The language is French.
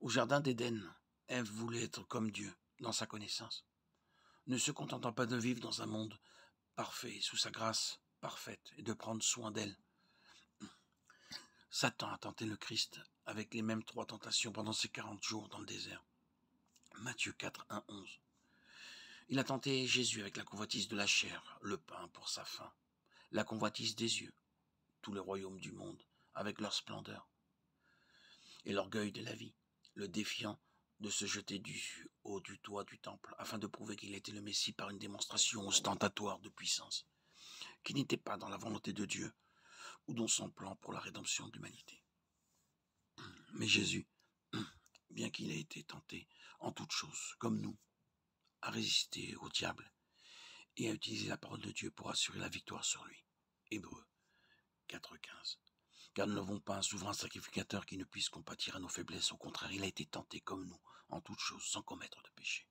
Au jardin d'Éden, Ève voulait être comme Dieu dans sa connaissance, ne se contentant pas de vivre dans un monde parfait sous sa grâce parfaite et de prendre soin d'elle. Satan a tenté le Christ avec les mêmes trois tentations pendant ces quarante jours dans le désert. Matthieu 4, 1, 11. Il a tenté Jésus avec la convoitise de la chair, le pain pour sa faim, la convoitise des yeux, tous les royaumes du monde, avec leur splendeur, et l'orgueil de la vie, le défiant de se jeter du haut du toit du temple, afin de prouver qu'il était le Messie par une démonstration ostentatoire de puissance, qui n'était pas dans la volonté de Dieu, ou dans son plan pour la rédemption de l'humanité. Mais Jésus, bien qu'il ait été tenté en toutes choses, comme nous, a résisté au diable et a utilisé la parole de Dieu pour assurer la victoire sur lui. Hébreu 4.15. Car nous n'avons pas un souverain sacrificateur qui ne puisse compatir à nos faiblesses. Au contraire, il a été tenté comme nous, en toutes choses, sans commettre de péché.